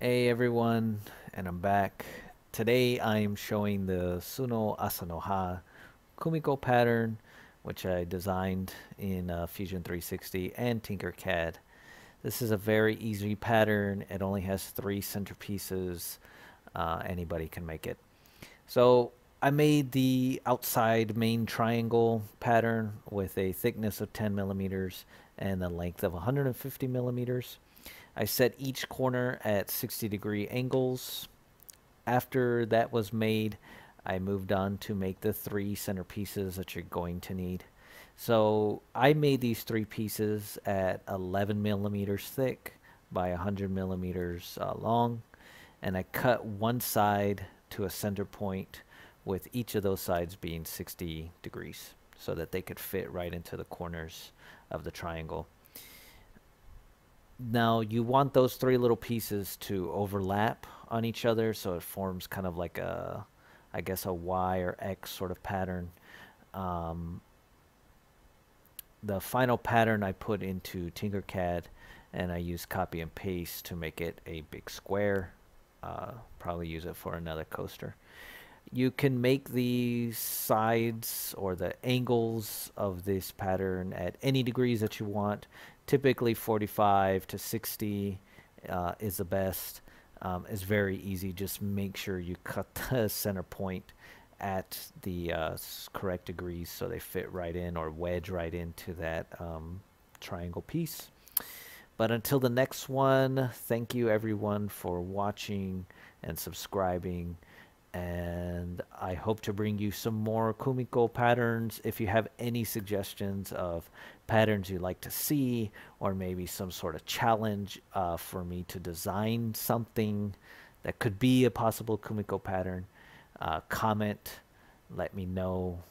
Hey everyone, and I'm back. Today I am showing the Tsuno Asanoha Kumiko pattern, which I designed in uh, Fusion 360 and Tinkercad. This is a very easy pattern. It only has three centerpieces. Uh, anybody can make it. So I made the outside main triangle pattern with a thickness of 10 millimeters and a length of 150 millimeters. I set each corner at 60 degree angles. After that was made, I moved on to make the three center pieces that you're going to need. So I made these three pieces at 11 millimeters thick by 100 millimeters uh, long, and I cut one side to a center point with each of those sides being 60 degrees so that they could fit right into the corners of the triangle. Now you want those three little pieces to overlap on each other so it forms kind of like a, I guess a Y or X sort of pattern. Um, the final pattern I put into Tinkercad and I use copy and paste to make it a big square. Uh, probably use it for another coaster. You can make the sides or the angles of this pattern at any degrees that you want. Typically 45 to 60 uh, is the best. Um, it's very easy. Just make sure you cut the center point at the uh, correct degrees so they fit right in or wedge right into that um, triangle piece. But until the next one, thank you everyone for watching and subscribing and I hope to bring you some more Kumiko patterns. If you have any suggestions of patterns you'd like to see, or maybe some sort of challenge uh, for me to design something that could be a possible Kumiko pattern, uh, comment, let me know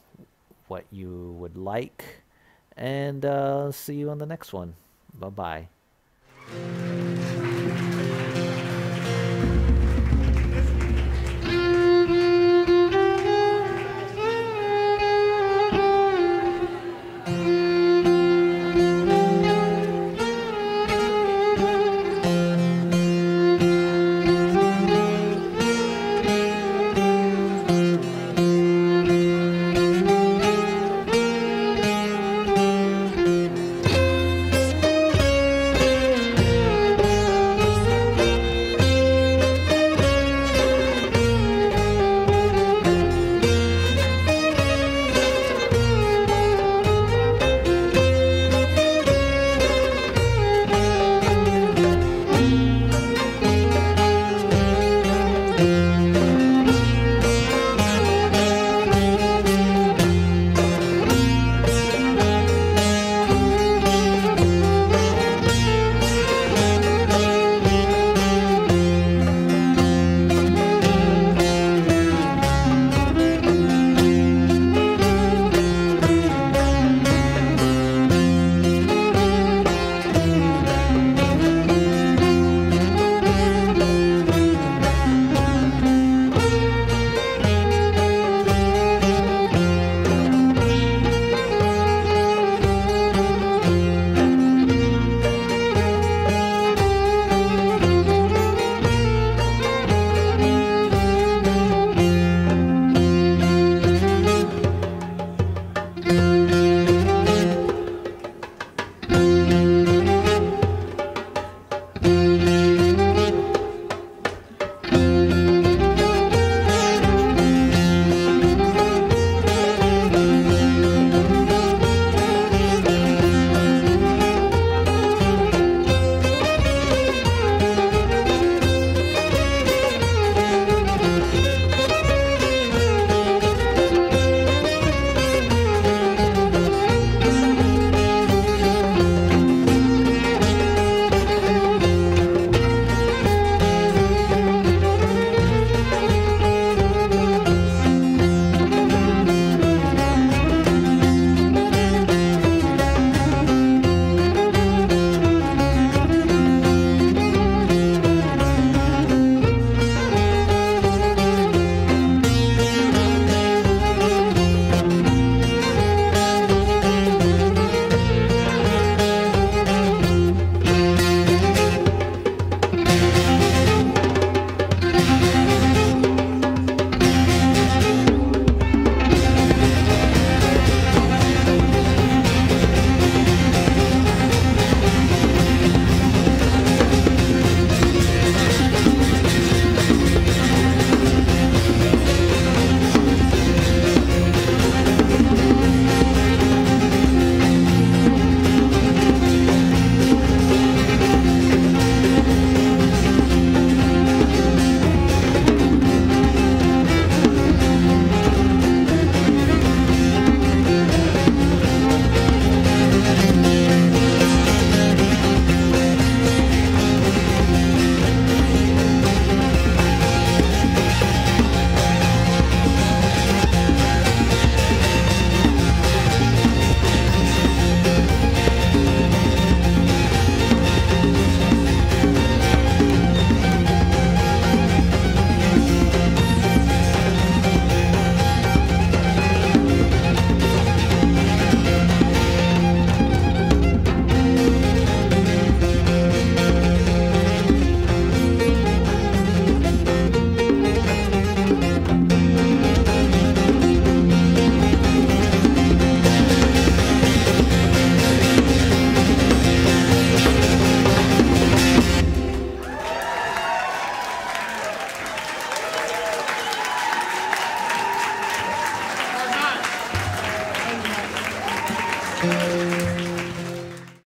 what you would like, and uh, see you on the next one. Bye bye